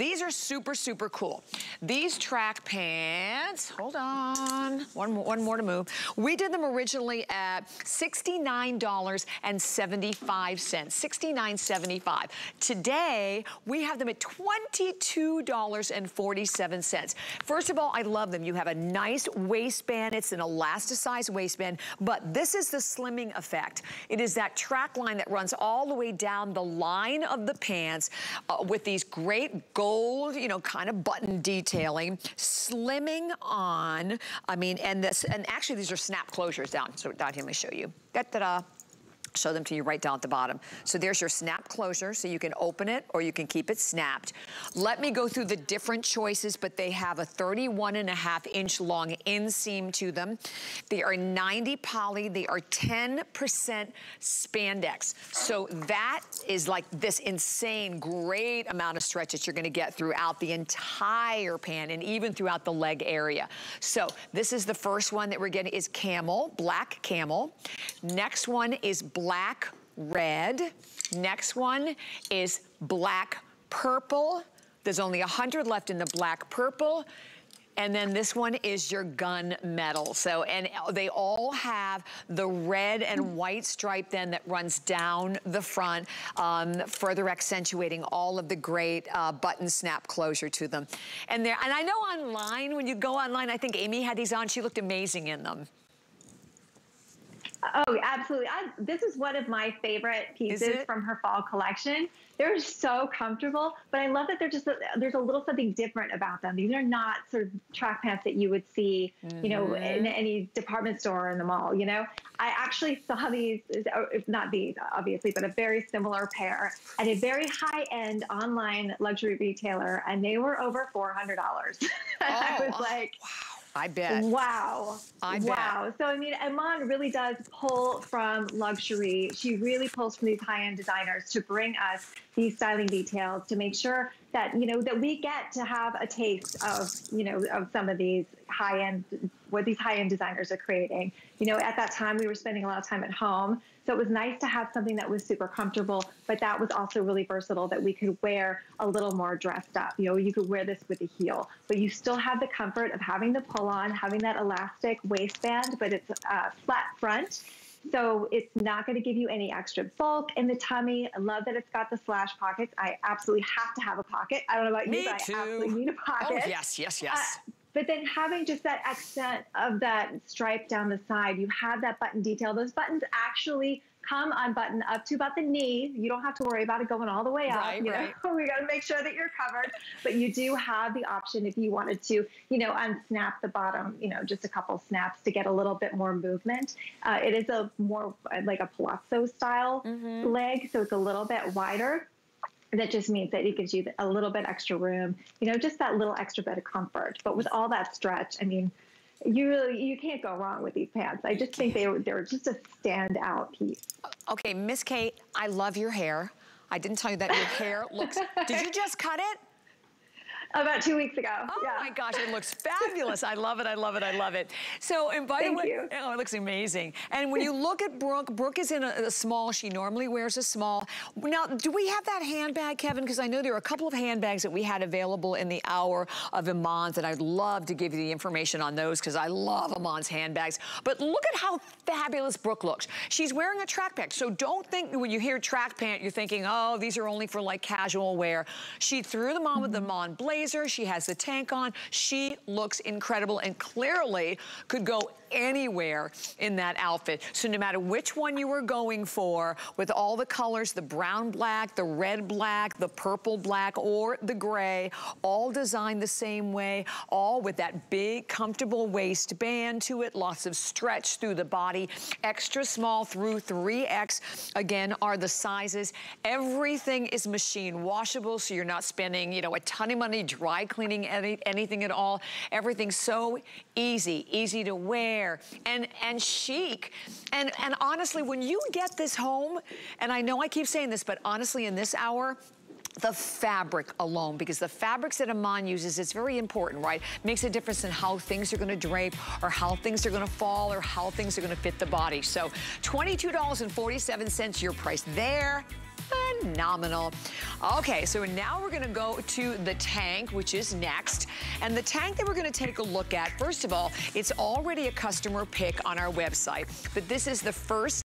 These are super, super cool. These track pants, hold on, one more, one more to move. We did them originally at $69.75, $69.75. Today, we have them at $22.47. First of all, I love them. You have a nice waistband. It's an elasticized waistband, but this is the slimming effect. It is that track line that runs all the way down the line of the pants uh, with these great gold gold, you know, kind of button detailing, slimming on. I mean, and this, and actually these are snap closures down. So down here, let me show you. Da-da-da show them to you right down at the bottom. So there's your snap closure, so you can open it or you can keep it snapped. Let me go through the different choices, but they have a 31 and a half inch long inseam to them. They are 90 poly, they are 10% spandex. So that is like this insane, great amount of stretch that you're gonna get throughout the entire pan and even throughout the leg area. So this is the first one that we're getting is camel, black camel. Next one is black black red. Next one is black purple. There's only 100 left in the black purple. And then this one is your gun metal. So, and they all have the red and white stripe then that runs down the front, um, further accentuating all of the great uh, button snap closure to them. And there, and I know online, when you go online, I think Amy had these on, she looked amazing in them. Oh, absolutely. I, this is one of my favorite pieces from her fall collection. They're so comfortable, but I love that they're just, a, there's a little something different about them. These are not sort of track pants that you would see, mm-hmm. you know, in mm-hmm. any department store or in the mall, you know? I actually saw these, not these, obviously, but a very similar pair at a very high-end online luxury retailer, and they were over $400. Oh, I was like, wow I bet. Wow. I bet. wow. So, I mean, Iman really does pull from luxury. She really pulls from these high-end designers to bring us these styling details to make sure that, you know, that we get to have a taste of, you know, of some of these high-end, what these high-end designers are creating. You know, at that time, we were spending a lot of time at home. So it was nice to have something that was super comfortable, but that was also really versatile that we could wear a little more dressed up. You know, you could wear this with a heel, but you still have the comfort of having the pull on, having that elastic waistband, but it's a flat front. So it's not going to give you any extra bulk in the tummy. I love that it's got the slash pockets. I absolutely have to have a pocket. I don't know about Me you, but too. I absolutely need a pocket. Oh, yes, yes, yes. Uh, but then having just that accent of that stripe down the side, you have that button detail. Those buttons actually come unbutton up to about the knee. You don't have to worry about it going all the way up. Right, you right. know, we got to make sure that you're covered. But you do have the option if you wanted to, you know, unsnap the bottom, you know, just a couple snaps to get a little bit more movement. Uh, it is a more like a palazzo style mm-hmm. leg, so it's a little bit wider that just means that it gives you a little bit extra room, you know, just that little extra bit of comfort. But with all that stretch, I mean, you really you can't go wrong with these pants. I just think they were they're just a standout piece. Okay, Miss Kate, I love your hair. I didn't tell you that your hair looks. Did you just cut it? About two weeks ago. Oh yeah. my gosh, it looks fabulous. I love it, I love it, I love it. So, and by Thank the way, you. oh, it looks amazing. And when you look at Brooke, Brooke is in a, a, small, she normally wears a small. Now, do we have that handbag, Kevin? Because I know there are a couple of handbags that we had available in the hour of Iman's, and I'd love to give you the information on those because I love Iman's handbags. But look at how fabulous Brooke looks. She's wearing a track pant, so don't think when you hear track pant, you're thinking, oh, these are only for like casual wear. She threw them on mm -hmm. with the mm-hmm. Mon blazer. She has the tank on. She looks incredible and clearly could go anywhere in that outfit. So no matter which one you were going for, with all the colors, the brown black, the red black, the purple black, or the gray, all designed the same way, all with that big, comfortable waistband to it, lots of stretch through the body, extra small through 3X, again, are the sizes. Everything is machine washable, so you're not spending, you know, a ton of money dry cleaning any, anything at all. Everything's so easy, easy to wear, and, and chic. And, and honestly, when you get this home, and I know I keep saying this, but honestly, in this hour, the fabric alone, because the fabrics that Iman uses, it's very important, right? Makes a difference in how things are gonna drape or how things are gonna fall or how things are gonna fit the body. So $22.47 your price there phenomenal. Okay, so now we're gonna go to the tank, which is next. And the tank that we're gonna take a look at, first of all, it's already a customer pick on our website, but this is the first